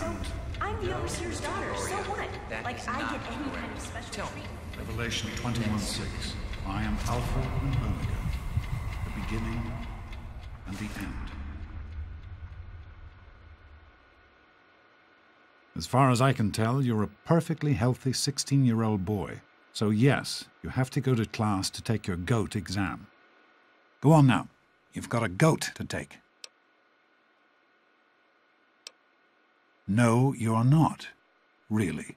So, I'm the overseer's daughter, oh, so what? That Like, I not get any kind of special Tell me. treatment. Revelation 21:6. I am Alpha and Omega, the beginning and the end. As far as I can tell, you're a perfectly healthy 16 year old boy. So, yes, you have to go to class to take your GOAT exam. Go on now. You've got a GOAT to take. No, you're not. Really.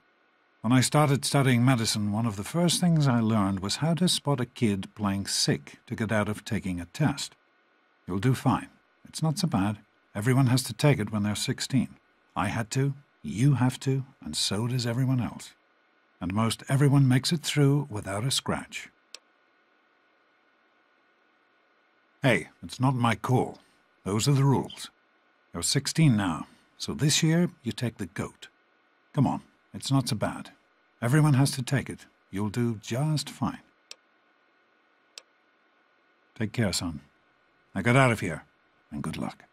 When I started studying medicine, one of the first things I learned was how to spot a kid playing sick to get out of taking a test. You'll do fine. It's not so bad. Everyone has to take it when they're 16. I had to, you have to, and so does everyone else. And most everyone makes it through without a scratch. Hey, it's not my call. Those are the rules. You're 16 now, so this year you take the goat. Come on, it's not so bad. Everyone has to take it. You'll do just fine. Take care, son. Now get out of here, and good luck.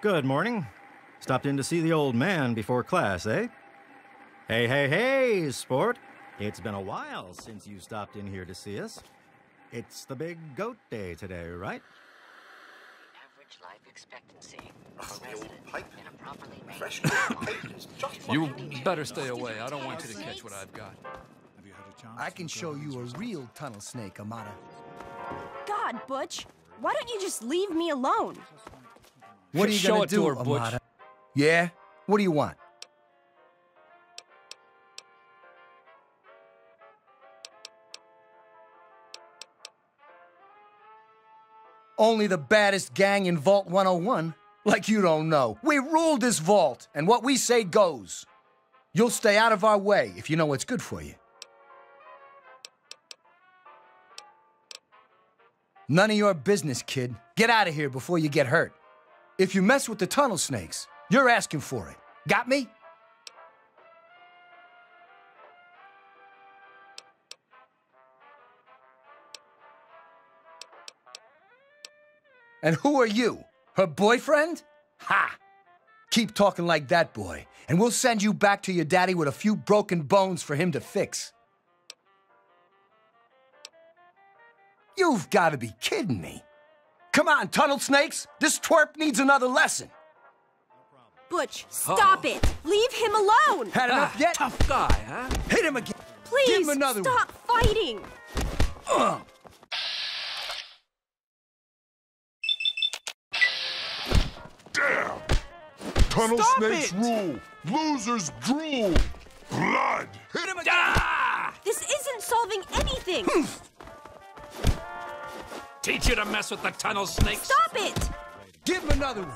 Good morning. Stopped in to see the old man before class, eh? Hey, hey, hey, sport. It's been a while since you stopped in here to see us. It's the big goat day today, right? Average life expectancy for resident pipe. in a properly Fresh pipe is just what You better stay away. I don't want you to catch what I've got. Have you had a chance? I can show you a real tunnel snake, Amata. God, Butch, why don't you just leave me alone? What are you gonna do, her, Butch. Amata? Yeah? What do you want? Only the baddest gang in Vault 101? Like you don't know. We rule this vault, and what we say goes. You'll stay out of our way if you know what's good for you. None of your business, kid. Get out of here before you get hurt. If you mess with the tunnel snakes, you're asking for it. Got me? And who are you? Her boyfriend? Ha! Keep talking like that, boy, and we'll send you back to your daddy with a few broken bones for him to fix. You've got to be kidding me. Come on, Tunnel Snakes! This twerp needs another lesson! Butch, stop oh. it! Leave him alone! Had enough ah, yet? Tough guy, huh? Hit him again! Please, Give him another stop one. fighting! Damn! Tunnel stop Snakes it. rule! Losers drool! Blood! Hit him again! Ah! This isn't solving anything! Hmm. Teach you to mess with the tunnel snakes. Stop it! Give him another one.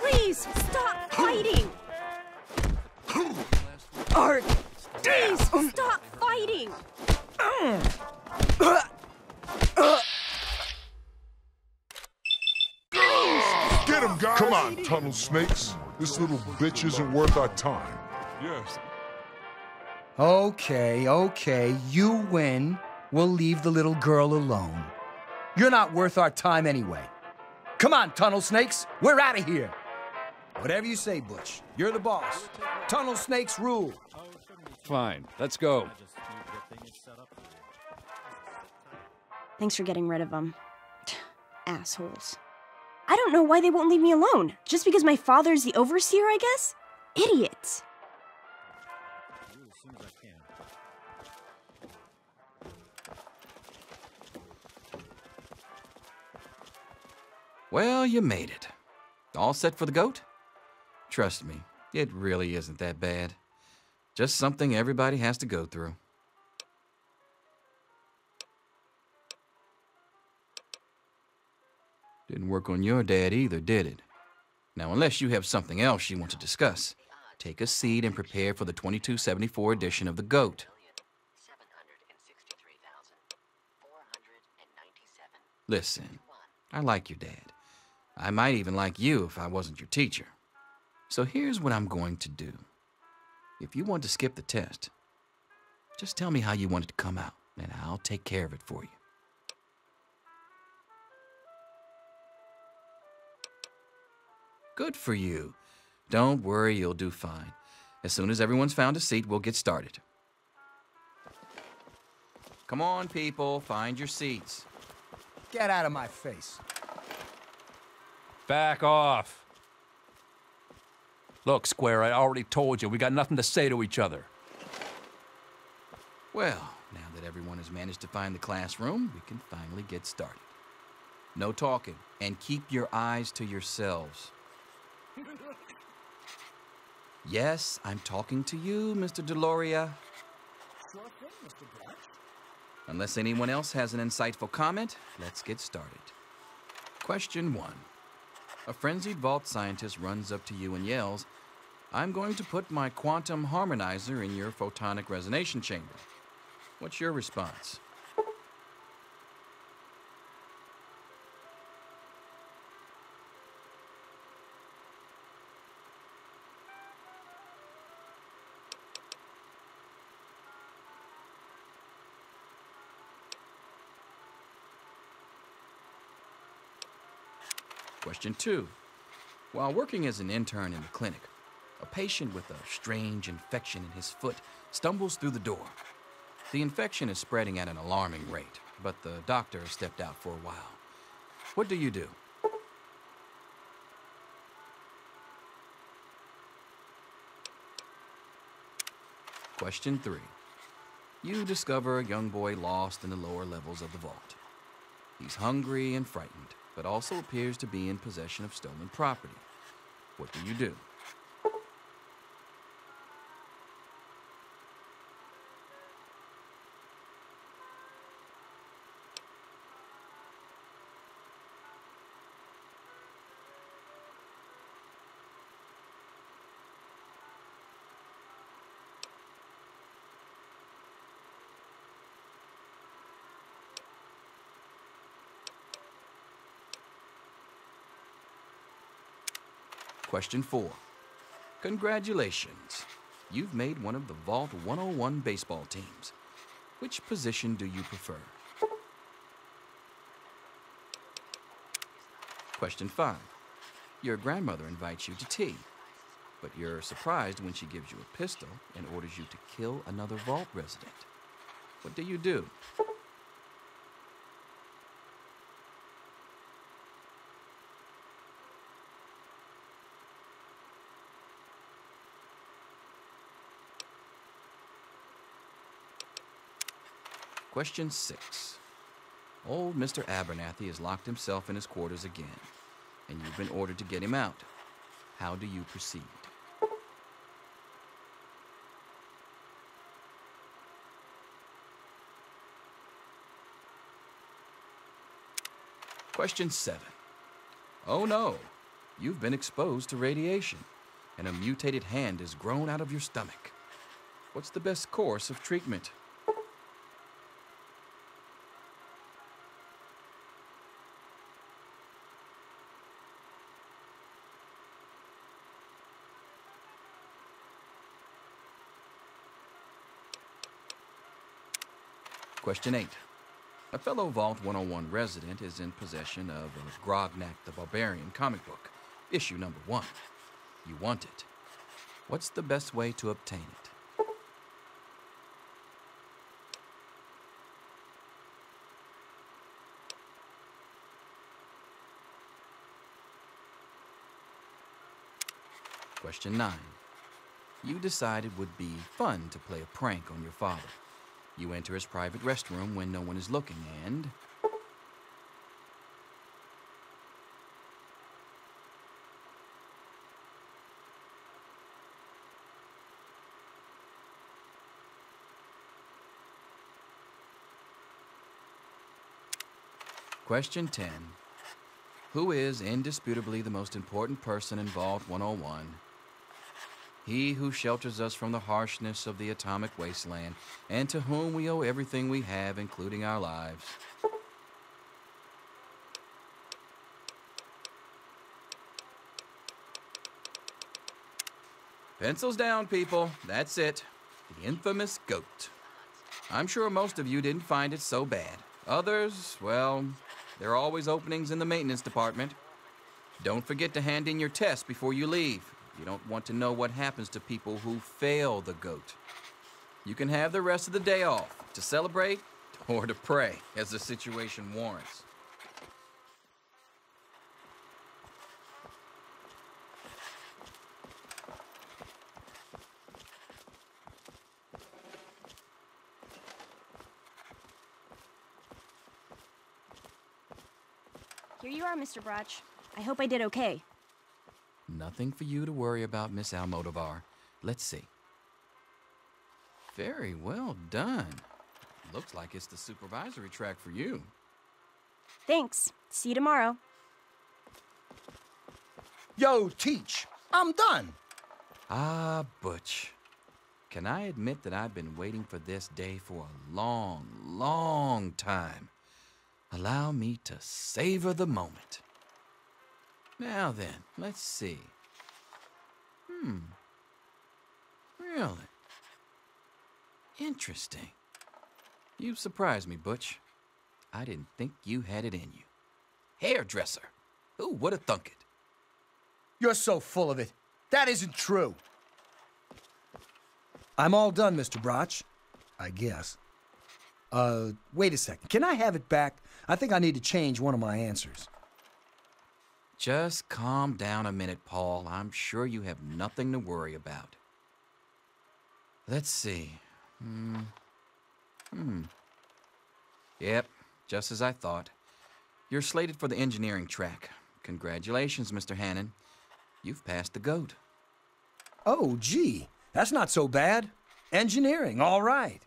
Please, stop fighting! Art, please, stop fighting! Get him, guys. Come on, tunnel snakes. This little bitch isn't worth our time. Yes. Okay, okay, you win. We'll leave the little girl alone. You're not worth our time anyway. Come on, tunnel snakes. We're out of here. Whatever you say, Butch. You're the boss. Tunnel snakes rule. Fine, let's go. Thanks for getting rid of them. Assholes. I don't know why they won't leave me alone. Just because my father's the overseer, I guess? Idiots. Well, you made it. All set for the goat? Trust me, it really isn't that bad. Just something everybody has to go through. Didn't work on your dad either, did it? Now, unless you have something else you want to discuss, take a seat and prepare for the 2274 edition of The GOAT. Listen, I like your dad. I might even like you if I wasn't your teacher. So here's what I'm going to do. If you want to skip the test, just tell me how you want it to come out, and I'll take care of it for you. Good for you. Don't worry, you'll do fine. As soon as everyone's found a seat, we'll get started. Come on, people, find your seats. Get out of my face. Back off. Look, Square, I already told you, we got nothing to say to each other. Well, now that everyone has managed to find the classroom, we can finally get started. No talking, and keep your eyes to yourselves. Yes, I'm talking to you, Mr. Deloria. Unless anyone else has an insightful comment, let's get started. Question one. A frenzied vault scientist runs up to you and yells, I'm going to put my quantum harmonizer in your photonic resonation chamber. What's your response? Question two. While working as an intern in the clinic, a patient with a strange infection in his foot stumbles through the door. The infection is spreading at an alarming rate, but the doctor has stepped out for a while. What do you do? Question three. You discover a young boy lost in the lower levels of the vault. He's hungry and frightened, but also appears to be in possession of stolen property. What do you do? Question four. Congratulations. You've made one of the Vault 101 baseball teams. Which position do you prefer? Question five. Your grandmother invites you to tea, but you're surprised when she gives you a pistol and orders you to kill another Vault resident. What do you do? Question six. Old Mr. Abernathy has locked himself in his quarters again. and you've been ordered to get him out. How do you proceed? Question 7. Oh no, you've been exposed to radiation, and a mutated hand has grown out of your stomach. What's the best course of treatment? Question 8. A fellow Vault 101 resident is in possession of a Grognak the Barbarian comic book, issue number 1. You want it. What's the best way to obtain it? Question 9. You decided it would be fun to play a prank on your father. You enter his private restroom when no one is looking and. Question 10. Who is indisputably the most important person involved 101? He who shelters us from the harshness of the atomic wasteland, and to whom we owe everything we have, including our lives. Pencils down, people. That's it. The infamous goat. I'm sure most of you didn't find it so bad. Others, well, there are always openings in the maintenance department. Don't forget to hand in your test before you leave. You don't want to know what happens to people who fail the goat. You can have the rest of the day off to celebrate or to pray as the situation warrants. Here you are, Mr. Brotch. I hope I did okay. Nothing for you to worry about, Miss Almodovar. Let's see. Very well done. Looks like it's the supervisory track for you. Thanks. See you tomorrow. Yo, Teach, I'm done. Ah, Butch. Can I admit that I've been waiting for this day for a long, long time? Allow me to savor the moment. Now then, let's see. Hmm. Really? Interesting. You surprised me, Butch. I didn't think you had it in you. Hairdresser. Who would have thunk it? You're so full of it. That isn't true. I'm all done, Mr. Brotch. I guess. Uh, wait a second. Can I have it back? I think I need to change one of my answers. Just calm down a minute, Paul. I'm sure you have nothing to worry about. Let's see. Hmm. Hmm. Yep, just as I thought. You're slated for the engineering track. Congratulations, Mr. Hannon. You've passed the goat. Oh, gee. That's not so bad. Engineering, all right.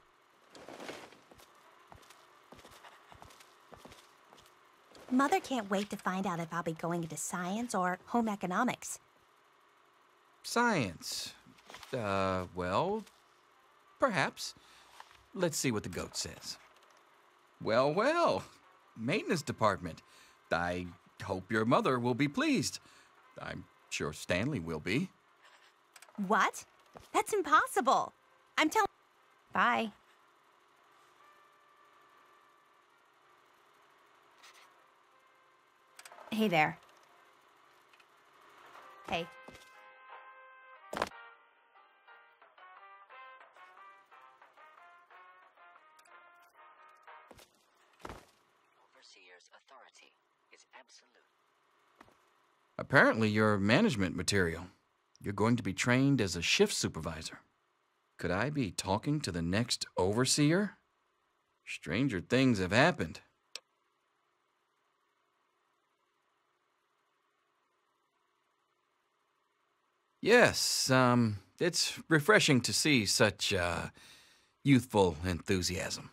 Mother can't wait to find out if I'll be going into science or home economics. Science. Uh, well, perhaps. Let's see what the goat says. Well, well, maintenance department. I hope your mother will be pleased. I'm sure Stanley will be. What? That's impossible. I'm telling. Bye. Hey there. Hey. Overseer's authority is absolute. Apparently, you're management material. You're going to be trained as a shift supervisor. Could I be talking to the next overseer? Stranger things have happened. Yes, um, it's refreshing to see such, uh, youthful enthusiasm.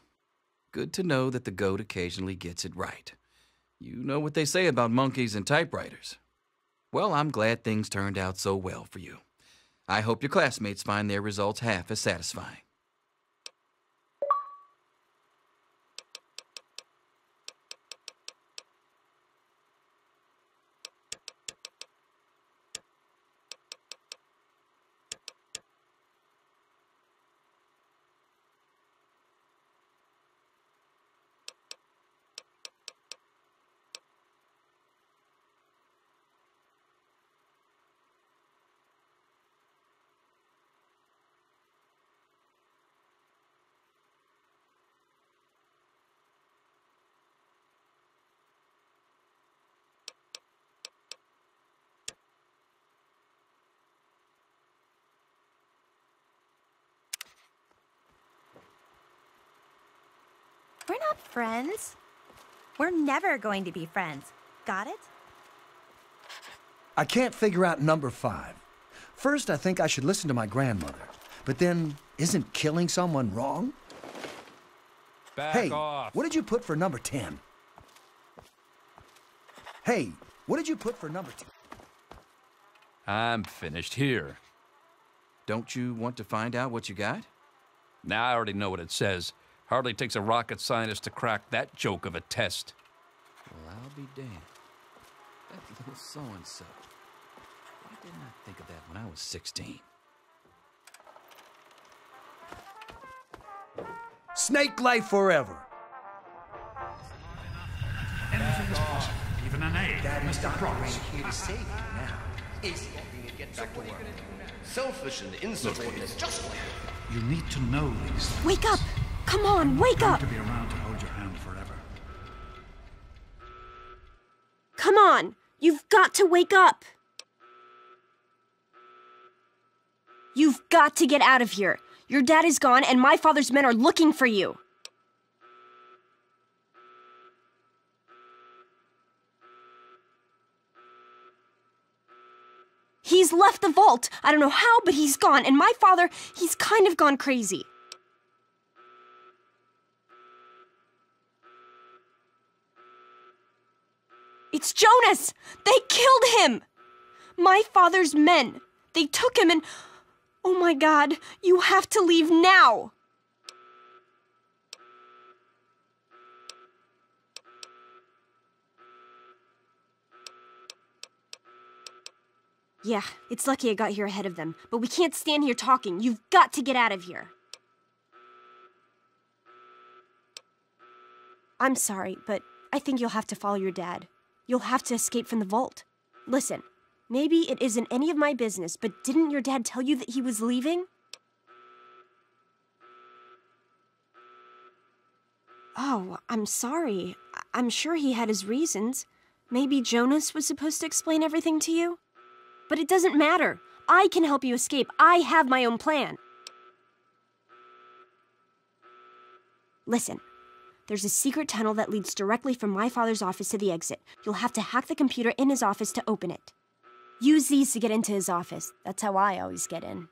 Good to know that the goat occasionally gets it right. You know what they say about monkeys and typewriters. Well, I'm glad things turned out so well for you. I hope your classmates find their results half as satisfying. We're not friends. We're never going to be friends. Got it? I can't figure out number five. First, I think I should listen to my grandmother. But then, isn't killing someone wrong? Back hey, off. what did you put for number 10? Hey, what did you put for number 10? I'm finished here. Don't you want to find out what you got? Now I already know what it says. Hardly takes a rocket scientist to crack that joke of a test. Well, I'll be damned. That little so and so. Why didn't I think of that when I was 16? Snake life forever. Anything is possible, even an egg. Mr. Cross. here to save you now. Is helping it get back to work. Selfish and insubordinate, just like You need to know these things. Wake up! Come on, wake up! to be around to hold your hand forever. Come on! You've got to wake up! You've got to get out of here. Your dad is gone, and my father's men are looking for you. He's left the vault. I don't know how, but he's gone. And my father, he's kind of gone crazy. It's Jonas! They killed him! My father's men. They took him and. Oh my god, you have to leave now! Yeah, it's lucky I got here ahead of them, but we can't stand here talking. You've got to get out of here. I'm sorry, but I think you'll have to follow your dad. You'll have to escape from the vault. Listen, maybe it isn't any of my business, but didn't your dad tell you that he was leaving? Oh, I'm sorry. I- I'm sure he had his reasons. Maybe Jonas was supposed to explain everything to you? But it doesn't matter. I can help you escape. I have my own plan. Listen, there's a secret tunnel that leads directly from my father's office to the exit. You'll have to hack the computer in his office to open it. Use these to get into his office. That's how I always get in.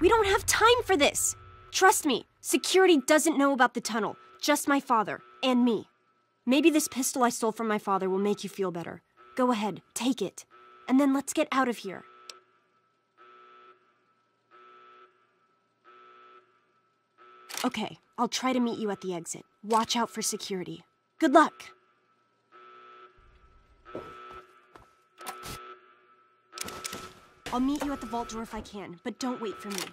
We don't have time for this. Trust me, security doesn't know about the tunnel, just my father and me. Maybe this pistol I stole from my father will make you feel better. Go ahead, take it, and then let's get out of here. Okay, I'll try to meet you at the exit. Watch out for security. Good luck! I'll meet you at the vault door if I can, but don't wait for me.